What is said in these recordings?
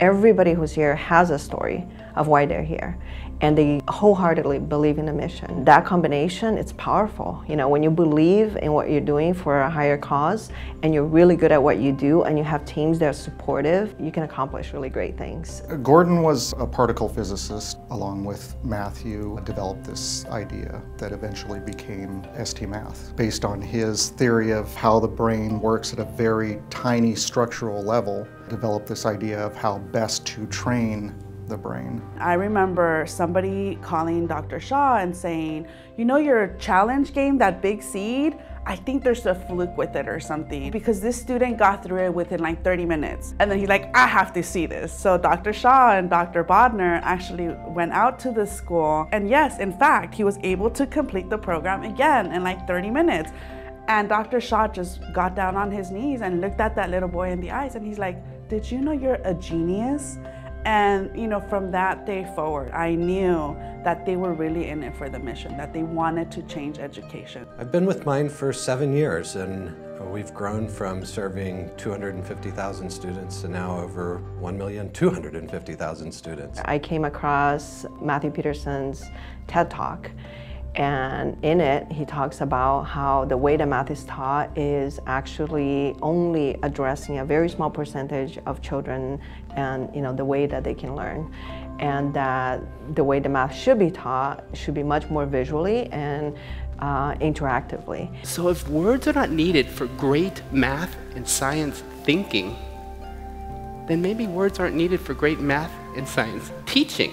Everybody who's here has a story of why they're here and they wholeheartedly believe in the mission. That combination, it's powerful. You know, when you believe in what you're doing for a higher cause and you're really good at what you do and you have teams that are supportive, you can accomplish really great things. Gordon was a particle physicist along with Matthew developed this idea that eventually became ST Math based on his theory of how the brain works at a very tiny structural level developed this idea of how best to train the brain. I remember somebody calling Dr. Shaw and saying, you know your challenge game, that big seed? I think there's a fluke with it or something because this student got through it within like 30 minutes. And then he's like, I have to see this. So Dr. Shaw and Dr. Bodner actually went out to the school. And yes, in fact, he was able to complete the program again in like 30 minutes. And Dr. Shaw just got down on his knees and looked at that little boy in the eyes and he's like, did you know you're a genius? And you know, from that day forward, I knew that they were really in it for the mission, that they wanted to change education. I've been with Mind for seven years and we've grown from serving 250,000 students to now over 1,250,000 students. I came across Matthew Peterson's TED Talk and in it, he talks about how the way that math is taught is actually only addressing a very small percentage of children and you know the way that they can learn. And that the way the math should be taught should be much more visually and uh, interactively. So if words are not needed for great math and science thinking, then maybe words aren't needed for great math and science teaching.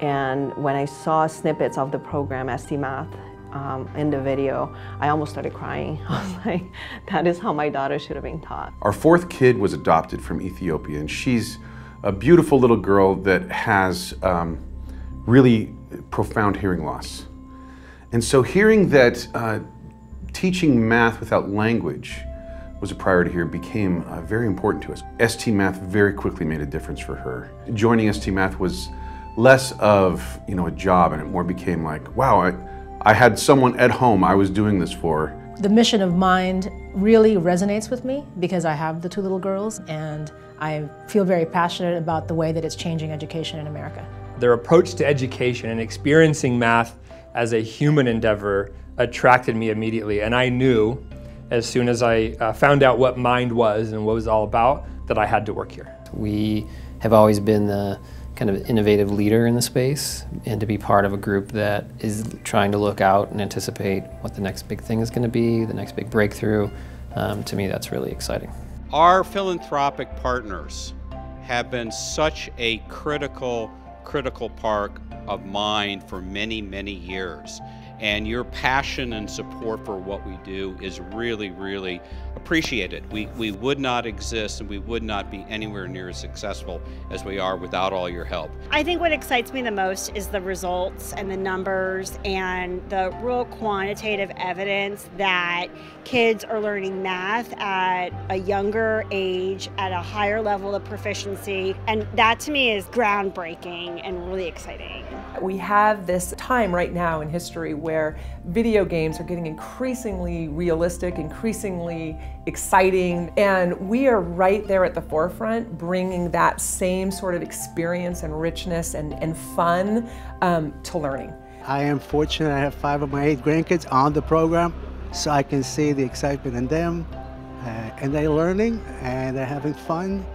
And when I saw snippets of the program, ST Math, um, in the video, I almost started crying. I was like, that is how my daughter should have been taught. Our fourth kid was adopted from Ethiopia, and she's a beautiful little girl that has um, really profound hearing loss. And so hearing that uh, teaching math without language was a priority here became uh, very important to us. ST Math very quickly made a difference for her. Joining ST Math was less of you know a job and it more became like wow I, I had someone at home I was doing this for. The mission of Mind really resonates with me because I have the two little girls and I feel very passionate about the way that it's changing education in America. Their approach to education and experiencing math as a human endeavor attracted me immediately and I knew as soon as I uh, found out what Mind was and what it was all about that I had to work here. We have always been the kind of innovative leader in the space and to be part of a group that is trying to look out and anticipate what the next big thing is going to be, the next big breakthrough. Um, to me, that's really exciting. Our philanthropic partners have been such a critical, critical part of Mind for many, many years. And your passion and support for what we do is really, really appreciated. We, we would not exist and we would not be anywhere near as successful as we are without all your help. I think what excites me the most is the results and the numbers and the real quantitative evidence that kids are learning math at a younger age, at a higher level of proficiency. And that to me is groundbreaking and really exciting. We have this time right now in history where video games are getting increasingly realistic, increasingly exciting, and we are right there at the forefront bringing that same sort of experience and richness and, and fun um, to learning. I am fortunate I have five of my eight grandkids on the program, so I can see the excitement in them, uh, and they're learning and they're having fun.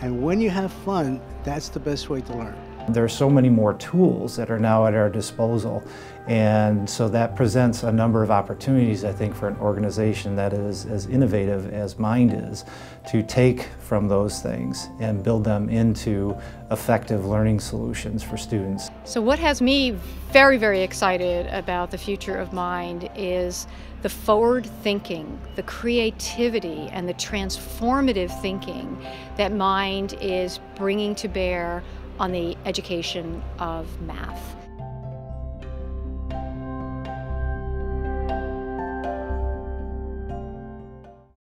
And when you have fun, that's the best way to learn. There are so many more tools that are now at our disposal and so that presents a number of opportunities I think for an organization that is as innovative as Mind is to take from those things and build them into effective learning solutions for students. So what has me very very excited about the future of Mind is the forward thinking, the creativity and the transformative thinking that Mind is bringing to bear on the education of math.